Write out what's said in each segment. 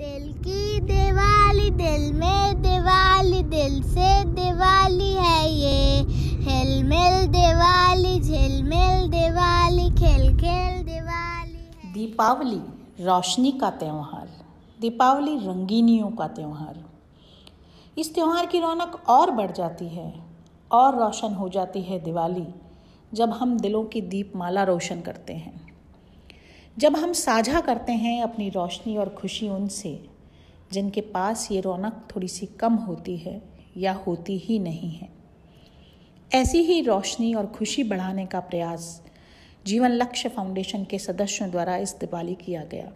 दिल की दिवाली, दिल में दिवाली, दिल से दिवाली है ये। हिलमिल दिवाली झिलमिल दिवाली, खेल खेल दिवाली दीपावली रोशनी का त्यौहार, दीपावली रंगीनियों का त्यौहार। इस त्यौहार की रौनक और बढ़ जाती है, और रोशन हो जाती है दिवाली, जब हम दिलों की दीपमाला रोशन करते हैं। जब हम साझा करते हैं अपनी रोशनी और खुशी उनसे, जिनके पास ये रौनक थोड़ी सी कम होती है या होती ही नहीं है। ऐसी ही रोशनी और खुशी बढ़ाने का प्रयास जीवन लक्ष्य फाउंडेशन के सदस्यों द्वारा इस दिवाली किया गया।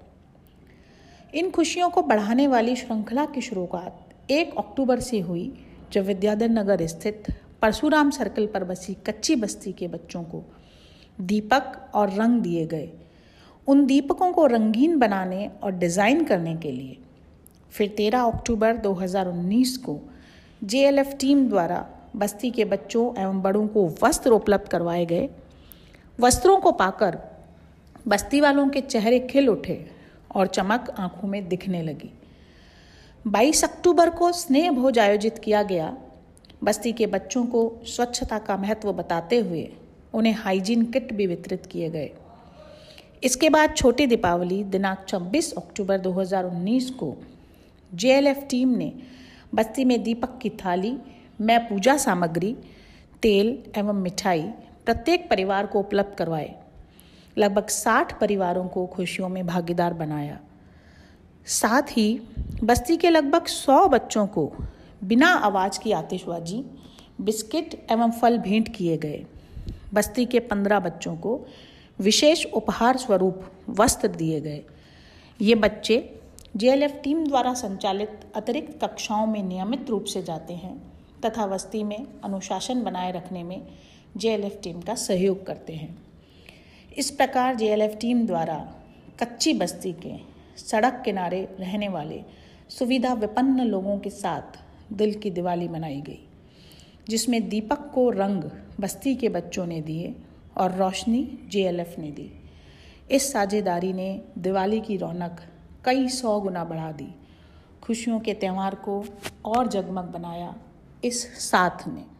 इन खुशियों को बढ़ाने वाली श्रृंखला की शुरुआत एक अक्टूबर से हुई, जब विद्याधर नगर स्थित परशुराम सर्कल पर बसी कच्ची बस्ती के बच्चों को दीपक और रंग दिए गए। उन दीपकों को रंगीन बनाने और डिज़ाइन करने के लिए। फिर 13 अक्टूबर 2019 को जेएलएफ टीम द्वारा बस्ती के बच्चों एवं बड़ों को वस्त्र उपलब्ध करवाए गए। वस्त्रों को पाकर बस्ती वालों के चेहरे खिल उठे और चमक आँखों में दिखने लगी। 22 अक्टूबर को स्नेह भोज आयोजित किया गया। बस्ती के बच्चों को स्वच्छता का महत्व बताते हुए उन्हें हाइजीन किट भी वितरित किए गए। इसके बाद छोटी दीपावली, दिनांक 26 अक्टूबर 2019 को जेएलएफ टीम ने बस्ती में दीपक की थाली, मैं पूजा सामग्री, तेल एवं मिठाई प्रत्येक परिवार को उपलब्ध करवाए। लगभग 60 परिवारों को खुशियों में भागीदार बनाया। साथ ही बस्ती के लगभग 100 बच्चों को बिना आवाज़ की आतिशबाजी, बिस्किट एवं फल भेंट किए गए। बस्ती के पंद्रह बच्चों को विशेष उपहार स्वरूप वस्त्र दिए गए। ये बच्चे जेएलएफ टीम द्वारा संचालित अतिरिक्त कक्षाओं में नियमित रूप से जाते हैं तथा बस्ती में अनुशासन बनाए रखने में जेएलएफ टीम का सहयोग करते हैं। इस प्रकार जेएलएफ टीम द्वारा कच्ची बस्ती के सड़क किनारे रहने वाले सुविधा विपन्न लोगों के साथ दिल की दिवाली मनाई गई, जिसमें दीपक को रंग बस्ती के बच्चों ने दिए और रोशनी जेएलएफ ने दी। इस साझेदारी ने दिवाली की रौनक कई सौ गुना बढ़ा दी। खुशियों के त्यौहार को और जगमग बनाया इस साथ ने।